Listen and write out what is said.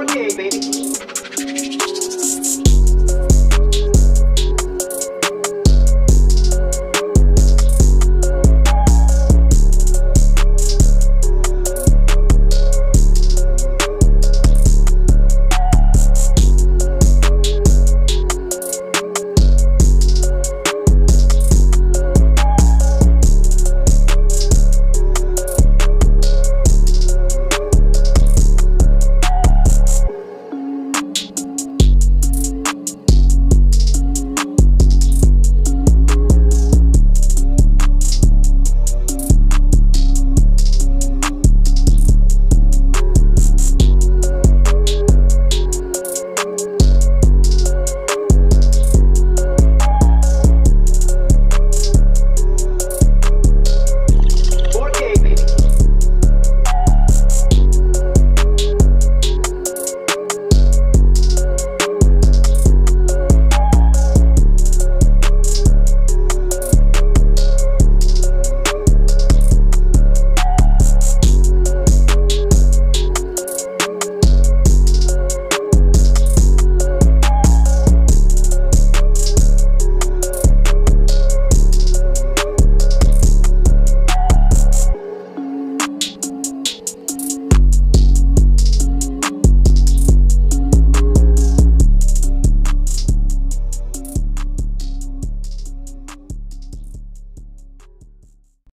4K, baby.